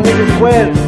my niggas win.